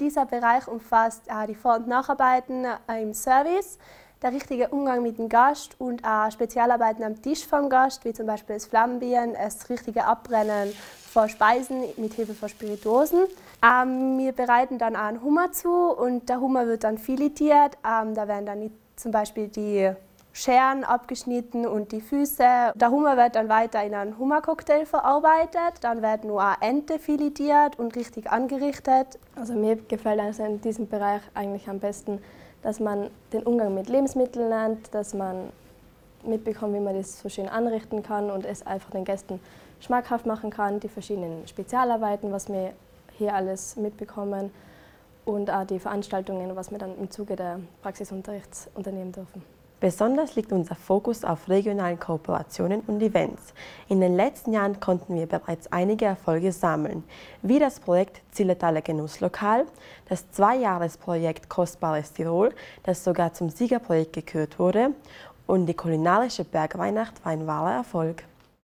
dieser Bereich umfasst die Vor- und Nacharbeiten äh, im Service, der richtige Umgang mit dem Gast und auch Spezialarbeiten am Tisch vom Gast, wie zum Beispiel das Flammenbieren, das richtige Abbrennen von Speisen mit Hilfe von Spirituosen. Ähm, wir bereiten dann auch einen Hummer zu und der Hummer wird dann filetiert. Ähm, da werden dann zum Beispiel die Scheren abgeschnitten und die Füße. Der Hummer wird dann weiter in einen Hummercocktail verarbeitet. Dann wird nur eine Ente filetiert und richtig angerichtet. Also mir gefällt also in diesem Bereich eigentlich am besten, dass man den Umgang mit Lebensmitteln lernt, dass man mitbekommt, wie man das so schön anrichten kann und es einfach den Gästen schmackhaft machen kann. Die verschiedenen Spezialarbeiten, was wir hier alles mitbekommen und auch die Veranstaltungen, was wir dann im Zuge der Praxisunterrichts unternehmen dürfen. Besonders liegt unser Fokus auf regionalen Kooperationen und Events. In den letzten Jahren konnten wir bereits einige Erfolge sammeln, wie das Projekt Zillertaler Genusslokal, das Zweijahresprojekt Kostbares Tirol, das sogar zum Siegerprojekt gekürt wurde, und die kulinarische Bergweihnacht war ein wahrer Erfolg.